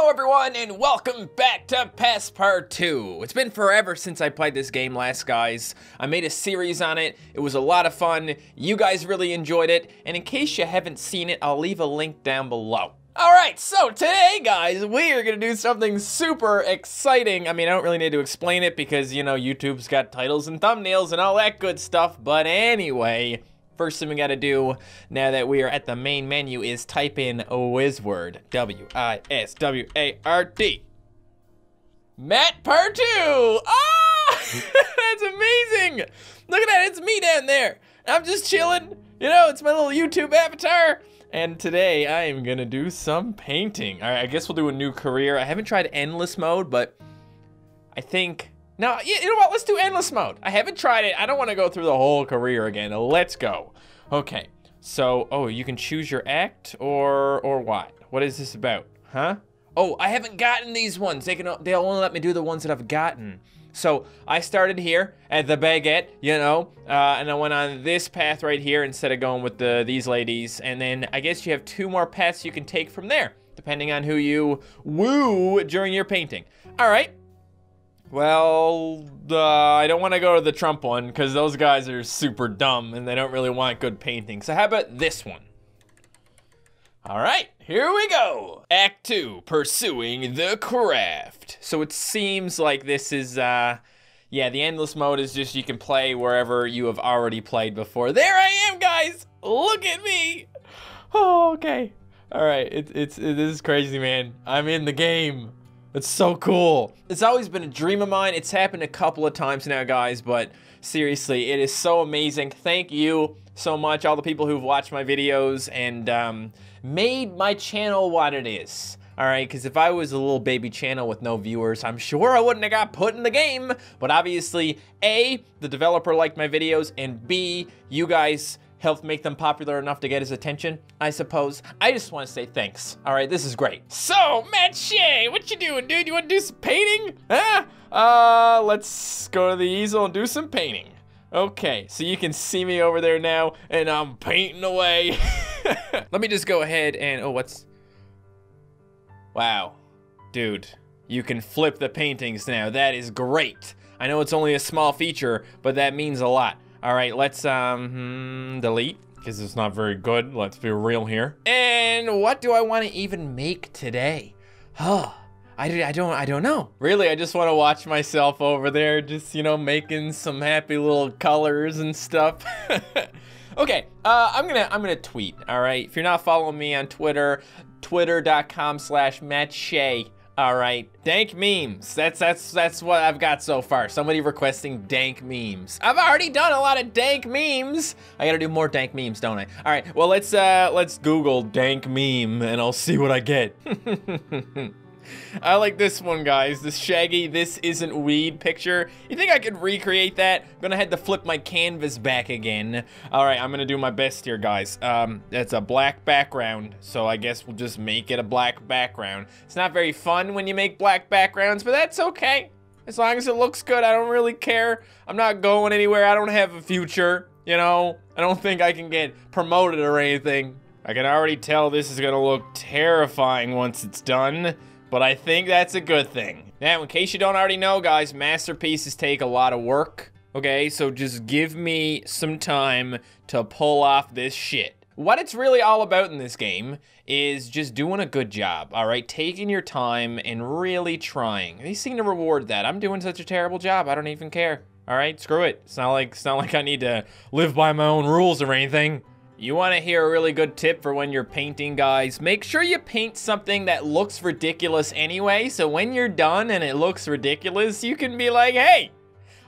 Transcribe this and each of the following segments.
Hello everyone and welcome back to Passpartout. It's been forever since I played this game last guys. I made a series on it. It was a lot of fun. You guys really enjoyed it. And in case you haven't seen it, I'll leave a link down below. Alright, so today guys, we are gonna do something super exciting. I mean, I don't really need to explain it because, you know, YouTube's got titles and thumbnails and all that good stuff. But anyway, First thing we gotta do now that we are at the main menu is type in Wizward. W-I-S-W-A-R-D. Matt Partout! Ah! That's amazing! Look at that, it's me down there. I'm just chilling. You know, it's my little YouTube avatar. And today I am gonna do some painting. All right, I guess we'll do a new career. I haven't tried endless mode, but I think now, you know what? Let's do endless mode. I haven't tried it. I don't want to go through the whole career again. Let's go. Okay. So, oh, you can choose your act or or what? What is this about? Huh? Oh, I haven't gotten these ones. They can they'll only let me do the ones that I've gotten. So I started here at the baguette, you know, uh, and I went on this path right here instead of going with the these ladies. And then I guess you have two more paths you can take from there, depending on who you woo during your painting. All right. Well, uh, I don't want to go to the Trump one because those guys are super dumb and they don't really want good painting. So how about this one? All right, here we go. Act two, pursuing the craft. So it seems like this is, uh, yeah, the endless mode is just you can play wherever you have already played before. There I am, guys. Look at me. Oh, okay. All right, it, it's, it, this is crazy, man. I'm in the game. It's so cool. It's always been a dream of mine. It's happened a couple of times now, guys, but seriously, it is so amazing. Thank you so much, all the people who've watched my videos and um, made my channel what it is. All right, because if I was a little baby channel with no viewers, I'm sure I wouldn't have got put in the game. But obviously, A, the developer liked my videos, and B, you guys helped make them popular enough to get his attention, I suppose. I just want to say thanks. All right, this is great. So, Matt Shea, what you doing, dude? You want to do some painting? Huh? Uh, let's go to the easel and do some painting. Okay, so you can see me over there now, and I'm painting away. Let me just go ahead and, oh, what's, wow, dude, you can flip the paintings now. That is great. I know it's only a small feature, but that means a lot. All right, let's um hmm, delete because it's not very good. Let's be real here. And what do I want to even make today? Huh. I, I don't I don't know. Really, I just want to watch myself over there just, you know, making some happy little colors and stuff. okay, uh, I'm gonna I'm gonna tweet, all right? If you're not following me on Twitter, twitter.com slash Matt Shea. All right, dank memes. That's that's that's what I've got so far. Somebody requesting dank memes. I've already done a lot of dank memes. I gotta do more dank memes, don't I? All right, well let's uh let's Google dank meme and I'll see what I get. I like this one, guys. This Shaggy, this isn't weed picture. You think I could recreate that? I'm gonna have to flip my canvas back again. All right, I'm gonna do my best here, guys. Um, it's a black background, so I guess we'll just make it a black background. It's not very fun when you make black backgrounds, but that's okay. As long as it looks good, I don't really care. I'm not going anywhere. I don't have a future, you know? I don't think I can get promoted or anything. I can already tell this is gonna look terrifying once it's done but I think that's a good thing. Now, in case you don't already know, guys, masterpieces take a lot of work, okay? So just give me some time to pull off this shit. What it's really all about in this game is just doing a good job, all right? Taking your time and really trying. They seem to reward that. I'm doing such a terrible job, I don't even care. All right, screw it. It's not like it's not like I need to live by my own rules or anything. You want to hear a really good tip for when you're painting, guys? Make sure you paint something that looks ridiculous anyway, so when you're done and it looks ridiculous, you can be like, hey,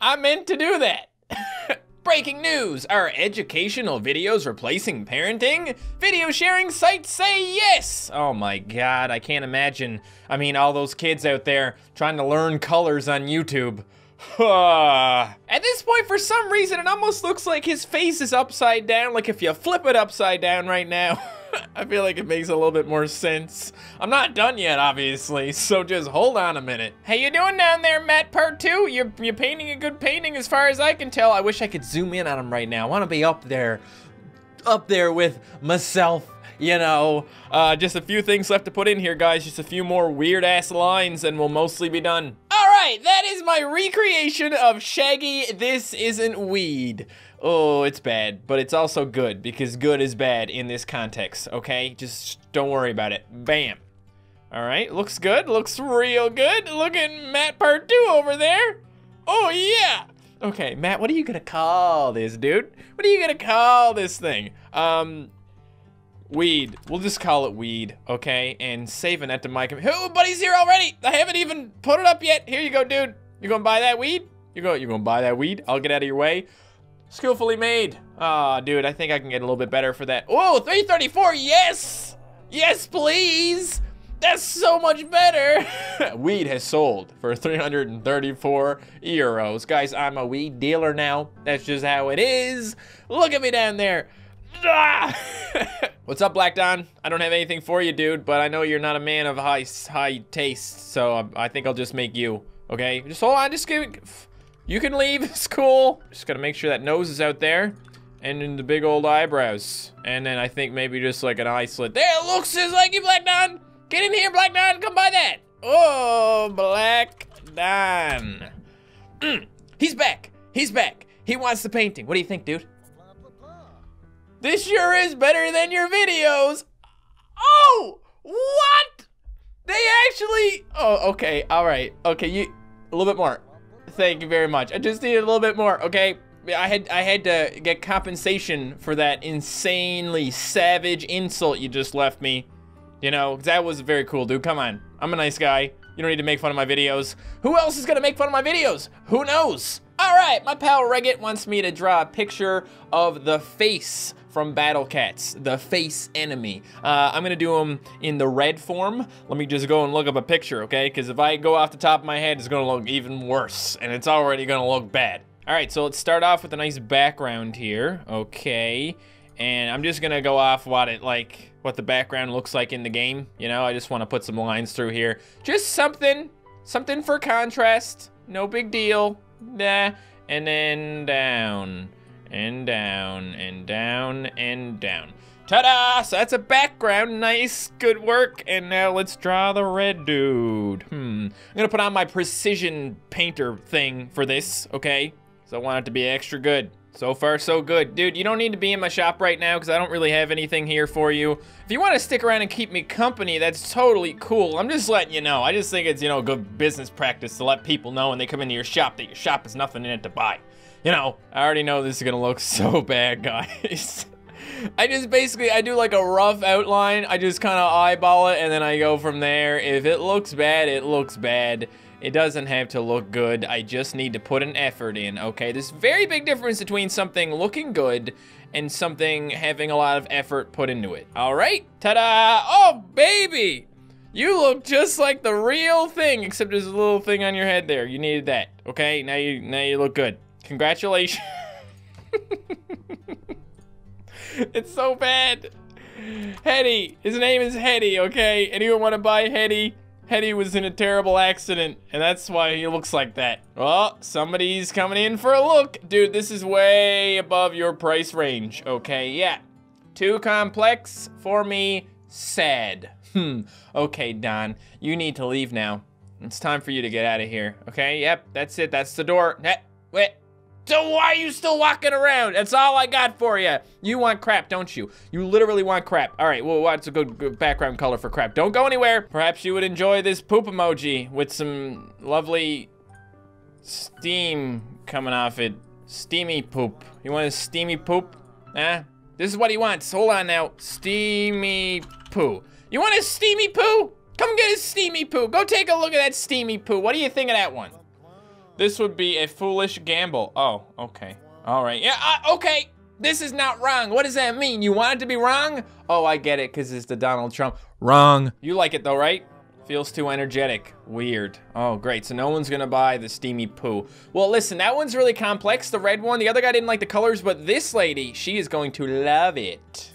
I meant to do that. Breaking news! Are educational videos replacing parenting? Video sharing sites say yes! Oh my god, I can't imagine. I mean, all those kids out there trying to learn colors on YouTube. At this point, for some reason, it almost looks like his face is upside down. Like if you flip it upside down right now, I feel like it makes a little bit more sense. I'm not done yet, obviously, so just hold on a minute. How you doing down there, Matt Partout? You're, you're painting a good painting as far as I can tell. I wish I could zoom in on him right now. I want to be up there, up there with myself you know. Uh, just a few things left to put in here, guys. Just a few more weird-ass lines, and we'll mostly be done. Right, that is my recreation of Shaggy. This isn't weed. Oh, it's bad, but it's also good, because good is bad in this context, okay? Just don't worry about it. Bam. All right, looks good. Looks real good. Look at Matt Partout over there. Oh, yeah. Okay, Matt, what are you gonna call this, dude? What are you gonna call this thing? Um, weed. We'll just call it weed, okay? And saving that to my com- Oh, buddy's here already! I haven't even put it up yet. Here you go, dude. You gonna buy that weed? You go. You gonna buy that weed? I'll get out of your way. Skillfully made. Ah, oh, dude, I think I can get a little bit better for that. Oh, 334, yes! Yes, please! That's so much better. weed has sold for 334 euros. Guys, I'm a weed dealer now. That's just how it is. Look at me down there. What's up, Black Don? I don't have anything for you, dude, but I know you're not a man of high high taste, so I think I'll just make you, okay? Just hold on, just give You can leave, it's cool. Just gotta make sure that nose is out there. And in the big old eyebrows. And then I think maybe just like an eye slit. There, it looks just like you, Black Don. Get in here, Black Don. Come by that. Oh, Black Don. Mm, he's back. He's back. He wants the painting. What do you think, dude? This sure is better than your videos. Oh, what? They actually, oh, okay, all right. Okay, you, a little bit more. Thank you very much. I just needed a little bit more, okay? I had I had to get compensation for that insanely savage insult you just left me. You know, that was very cool, dude. Come on. I'm a nice guy. You don't need to make fun of my videos. Who else is gonna make fun of my videos? Who knows? All right, my pal Regget wants me to draw a picture of the face from Battle Cats, the face enemy. Uh, I'm gonna do them in the red form. Let me just go and look up a picture, okay? Because if I go off the top of my head, it's gonna look even worse, and it's already gonna look bad. All right, so let's start off with a nice background here, okay? And I'm just gonna go off what it like what the background looks like in the game. You know, I just want to put some lines through here. Just something, something for contrast. No big deal. Nah. And then down, and down, and down, and down. Ta-da! So that's a background. Nice, good work. And now let's draw the red dude. Hmm. I'm gonna put on my precision painter thing for this, okay? So I want it to be extra good. So far, so good. Dude, you don't need to be in my shop right now because I don't really have anything here for you. If you want to stick around and keep me company, that's totally cool. I'm just letting you know. I just think it's, you know, good business practice to let people know when they come into your shop that your shop has nothing in it to buy. You know, I already know this is going to look so bad, guys. I just basically, I do like a rough outline. I just kind of eyeball it and then I go from there. If it looks bad, it looks bad. It doesn't have to look good. I just need to put an effort in, okay? There's very big difference between something looking good and something having a lot of effort put into it. All right, ta-da! Oh, baby! You look just like the real thing, except there's a little thing on your head there. You needed that, okay? Now you, now you look good. Congratulations. it's so bad. Hetty. His name is Hetty, okay? Anyone want to buy Hetty? Hetty was in a terrible accident, and that's why he looks like that. Oh, somebody's coming in for a look. Dude, this is way above your price range, okay? Yeah. Too complex for me. Sad. Hmm. Okay, Don, you need to leave now. It's time for you to get out of here, okay? Yep, that's it. That's the door. Wait. So why are you still walking around? That's all I got for you. You want crap, don't you? You literally want crap. All right, well, what's a good, good, background color for crap? Don't go anywhere. Perhaps you would enjoy this poop emoji with some lovely steam coming off it. Steamy poop. You want a steamy poop? Eh? This is what he wants. Hold on now. Steamy poo. You want a steamy poo? Come get a steamy poo. Go take a look at that steamy poo. What do you think of that one? This would be a foolish gamble. Oh, okay. All right. Yeah, uh, okay. This is not wrong. What does that mean? You want it to be wrong? Oh, I get it, because it's the Donald Trump. Wrong. You like it though, right? Feels too energetic. Weird. Oh, great. So no one's gonna buy the steamy poo. Well, listen, that one's really complex, the red one. The other guy didn't like the colors, but this lady, she is going to love it.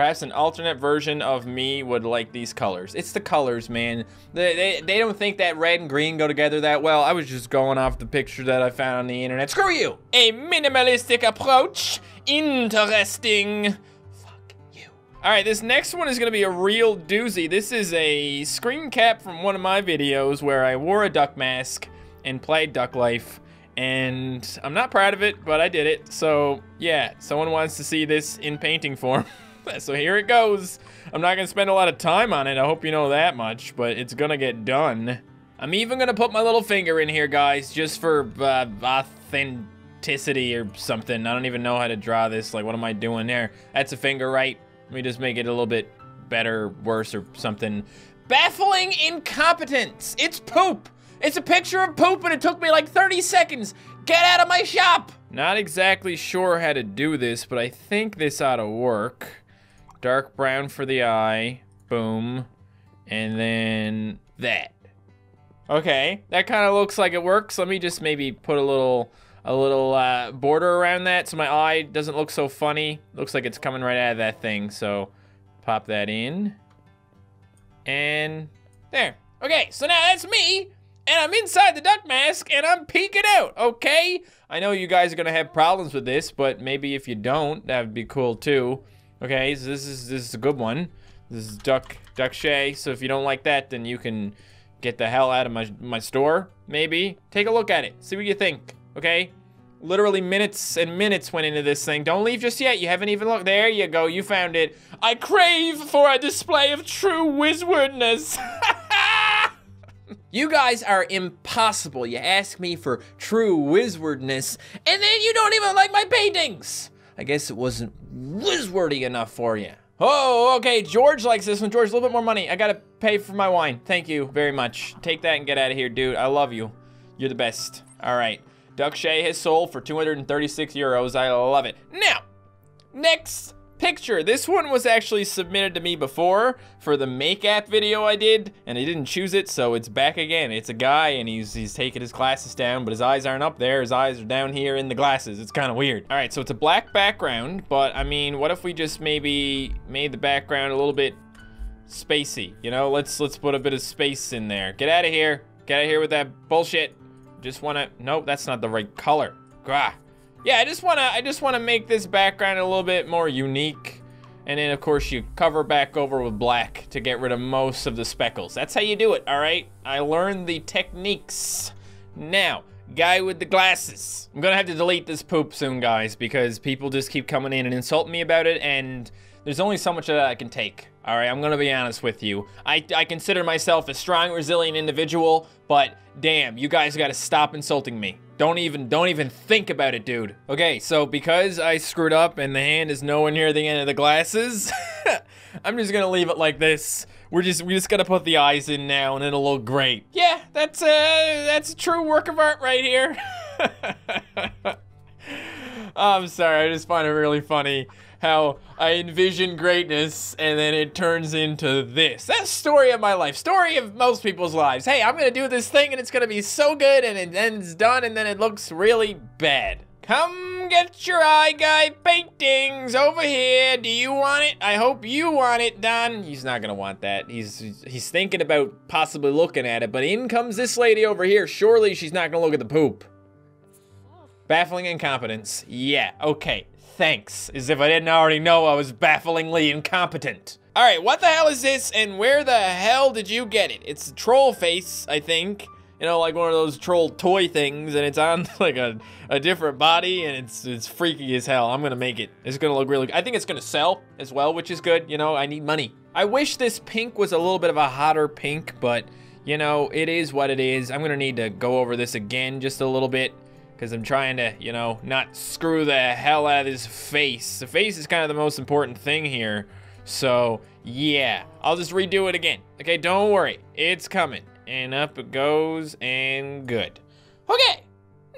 Perhaps an alternate version of me would like these colors. It's the colors, man. They, they, they don't think that red and green go together that well. I was just going off the picture that I found on the internet. Screw you! A minimalistic approach. Interesting. Fuck you. All right, this next one is gonna be a real doozy. This is a screen cap from one of my videos where I wore a duck mask and played Duck Life. And I'm not proud of it, but I did it. So yeah, someone wants to see this in painting form. so here it goes. I'm not gonna spend a lot of time on it. I hope you know that much, but it's gonna get done. I'm even gonna put my little finger in here, guys, just for uh, authenticity or something. I don't even know how to draw this. Like, what am I doing there? That's a finger, right? Let me just make it a little bit better, worse, or something. Baffling incompetence. It's poop. It's a picture of poop and it took me like 30 seconds. Get out of my shop. Not exactly sure how to do this, but I think this ought to work. Dark brown for the eye. Boom. And then that. Okay, that kind of looks like it works. Let me just maybe put a little a little uh, border around that so my eye doesn't look so funny. Looks like it's coming right out of that thing, so pop that in. And there. Okay, so now that's me, and I'm inside the duck mask, and I'm peeking out, okay? I know you guys are gonna have problems with this, but maybe if you don't, that would be cool too. Okay, so this is this is a good one. This is Duck Duck Shay, so if you don't like that, then you can get the hell out of my, my store, maybe. Take a look at it, see what you think okay? Literally minutes and minutes went into this thing. Don't leave just yet. You haven't even looked. There you go. You found it. I crave for a display of true wizardness. you guys are impossible. You ask me for true wizardness, and then you don't even like my paintings. I guess it wasn't wizardy enough for you. Oh, okay. George likes this one. George, a little bit more money. I gotta pay for my wine. Thank you very much. Take that and get out of here, dude. I love you. You're the best. All right. Duck Shay has sold for 236 euros. I love it. Now, next picture. This one was actually submitted to me before for the make app video I did, and I didn't choose it, so it's back again. It's a guy, and he's he's taking his glasses down, but his eyes aren't up there. His eyes are down here in the glasses. It's kind of weird. All right, so it's a black background, but I mean, what if we just maybe made the background a little bit spacey? You know, let's let's put a bit of space in there. Get out of here. Get out of here with that bullshit. Just wanna, nope, that's not the right color. Gah. Yeah, I just wanna, I just wanna make this background a little bit more unique. And then of course you cover back over with black to get rid of most of the speckles. That's how you do it, all right? I learned the techniques. Now, guy with the glasses. I'm gonna have to delete this poop soon, guys, because people just keep coming in and insulting me about it, and there's only so much of that I can take. All right, I'm gonna be honest with you. I, I consider myself a strong, resilient individual, but damn, you guys gotta stop insulting me. Don't even, don't even think about it, dude. Okay, so because I screwed up and the hand is nowhere near the end of the glasses, I'm just gonna leave it like this. We're just, we just gotta put the eyes in now and it'll look great. Yeah, that's a, that's a true work of art right here. I'm sorry, I just find it really funny how I envision greatness and then it turns into this. That's story of my life. Story of most people's lives. Hey, I'm gonna do this thing and it's gonna be so good and then it's done and then it looks really bad. Come get your eye guy paintings over here. Do you want it? I hope you want it done. He's not gonna want that. He's he's thinking about possibly looking at it, but in comes this lady over here. Surely she's not gonna look at the poop. Baffling incompetence. Yeah, okay thanks, as if I didn't already know I was bafflingly incompetent. All right, what the hell is this, and where the hell did you get it? It's a troll face, I think. You know, like one of those troll toy things, and it's on like a, a different body, and it's it's freaky as hell. I'm gonna make it. It's gonna look really. I think it's gonna sell as well, which is good. You know, I need money. I wish this pink was a little bit of a hotter pink, but you know, it is what it is. I'm gonna need to go over this again just a little bit because I'm trying to, you know, not screw the hell out of his face. The face is kind of the most important thing here. So, yeah, I'll just redo it again. Okay, don't worry. It's coming. And up it goes, and good. Okay,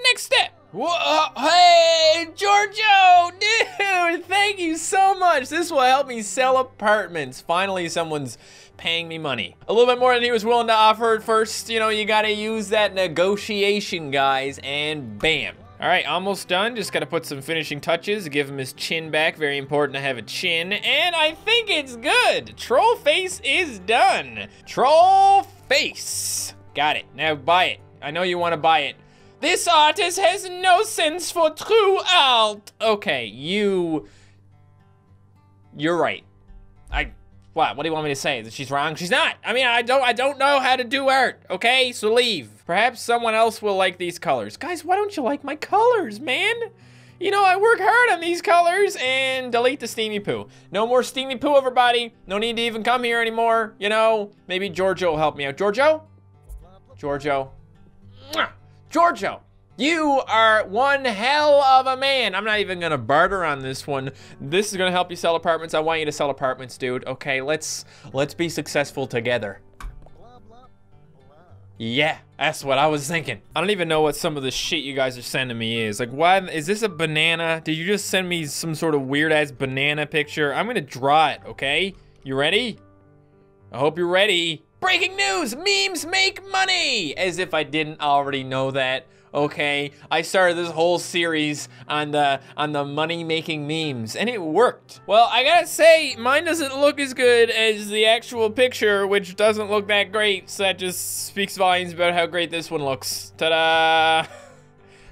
next step. Whoa, hey, Giorgio, dude, thank you so much. This will help me sell apartments. Finally, someone's paying me money. A little bit more than he was willing to offer at first. You know, you gotta use that negotiation, guys, and bam. All right, almost done. Just gotta put some finishing touches, give him his chin back. Very important to have a chin. And I think it's good. Troll face is done. Troll face. Got it. Now buy it. I know you wanna buy it. This artist has no sense for true art. Okay, you... You're right. I what? What do you want me to say? That she's wrong? She's not. I mean, I don't I don't know how to do art, okay? So leave. Perhaps someone else will like these colors. Guys, why don't you like my colors, man? You know, I work hard on these colors and delete the steamy poo. No more steamy poo, everybody. No need to even come here anymore. You know, maybe Giorgio will help me out. Giorgio? Giorgio? Giorgio, you are one hell of a man. I'm not even gonna barter on this one. This is gonna help you sell apartments. I want you to sell apartments, dude. Okay, let's let's be successful together. Yeah, that's what I was thinking. I don't even know what some of the shit you guys are sending me is. Like, why is this a banana? Did you just send me some sort of weird ass banana picture? I'm gonna draw it, okay? You ready? I hope you're ready. Breaking news, memes make money! As if I didn't already know that okay? I started this whole series on the on the money making memes and it worked. Well, I gotta say, mine doesn't look as good as the actual picture, which doesn't look that great, so that just speaks volumes about how great this one looks. Ta-da!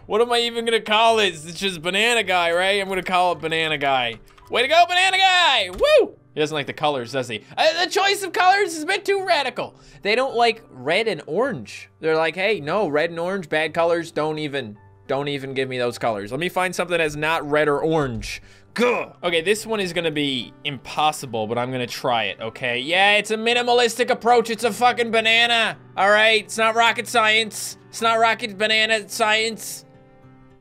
What am I even gonna call this? It's just Banana Guy, right? I'm gonna call it Banana Guy. Way to go, Banana Guy! Woo! He doesn't like the colors, does he? Uh, the choice of colors is a bit too radical. They don't like red and orange. They're like, hey, no, red and orange, bad colors. Don't even, don't even give me those colors. Let me find something that's not red or orange. Gah. Okay, this one is gonna be impossible, but I'm gonna try it, okay? Yeah, it's a minimalistic approach. It's a fucking banana, all right? It's not rocket science. It's not rocket banana science.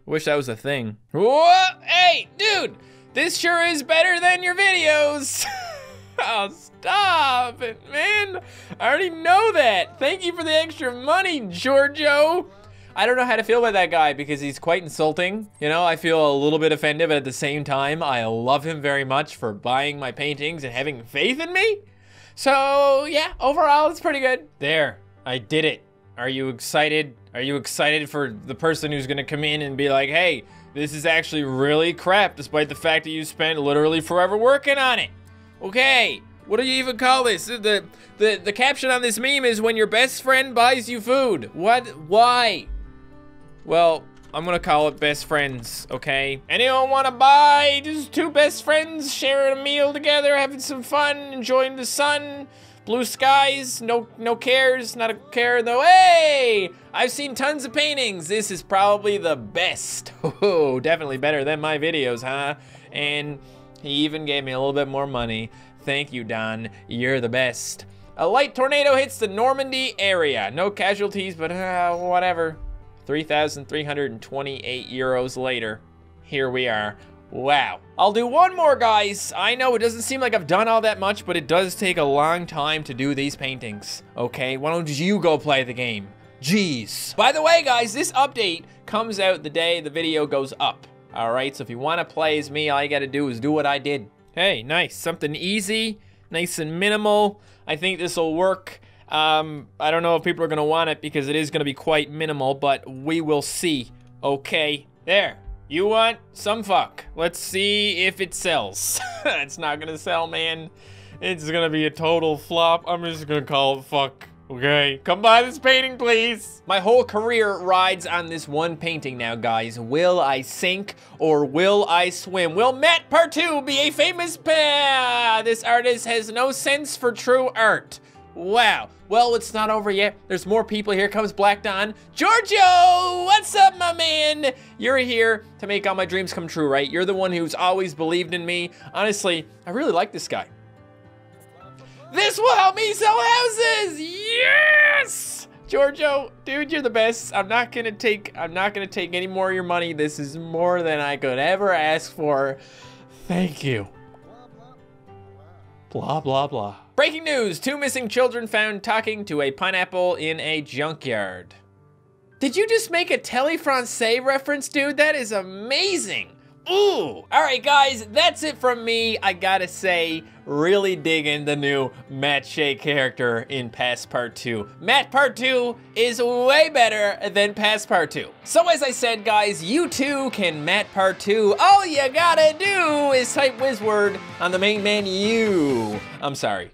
Wish that was a thing. What? Hey, dude, this sure is better than your videos. oh, stop it, man. I already know that. Thank you for the extra money, Giorgio. I don't know how to feel about that guy because he's quite insulting. You know, I feel a little bit offended, but at the same time, I love him very much for buying my paintings and having faith in me. So, yeah, overall, it's pretty good. There, I did it. Are you excited? Are you excited for the person who's gonna come in and be like, hey, this is actually really crap, despite the fact that you spent literally forever working on it. Okay, what do you even call this? The, the, the caption on this meme is when your best friend buys you food. What? Why? Well, I'm gonna call it best friends, okay? Anyone wanna buy? Just two best friends sharing a meal together, having some fun, enjoying the sun, blue skies, no no cares, not a care though. Hey! I've seen tons of paintings. This is probably the best. Oh, definitely better than my videos, huh? And he even gave me a little bit more money. Thank you, Don. You're the best. A light tornado hits the Normandy area. No casualties, but uh, whatever. 3,328 euros later. Here we are. Wow. I'll do one more, guys. I know it doesn't seem like I've done all that much, but it does take a long time to do these paintings. Okay, why don't you go play the game? Jeez. By the way, guys, this update comes out the day the video goes up. All right, so if you want to play as me, all you got to do is do what I did. Hey, nice. Something easy, nice and minimal. I think this will work. Um, I don't know if people are going to want it because it is going to be quite minimal, but we will see. Okay, there. You want some fuck. Let's see if it sells. it's not gonna sell, man. It's gonna be a total flop. I'm just gonna call it fuck. Okay, come buy this painting, please. My whole career rides on this one painting now, guys. Will I sink or will I swim? Will Matt Partout be a famous pair? This artist has no sense for true art. Wow. Well, it's not over yet. There's more people. Here comes Black Don. Giorgio, what's up, my man? You're here to make all my dreams come true, right? You're the one who's always believed in me. Honestly, I really like this guy. This will help me sell houses. Yes! Giorgio, dude, you're the best. I'm not gonna take I'm not gonna take any more of your money. This is more than I could ever ask for. Thank you. Blah blah blah. Breaking news, two missing children found talking to a pineapple in a junkyard. Did you just make a Tele Francais reference, dude? That is amazing. Ooh. All right, guys, that's it from me. I gotta say, really digging the new Matt Shea character in Passpartout. Matt Partout is way better than Passpartout. So as I said, guys, you too can Matt Partout. All you gotta do is type Wizword on the main menu. I'm sorry.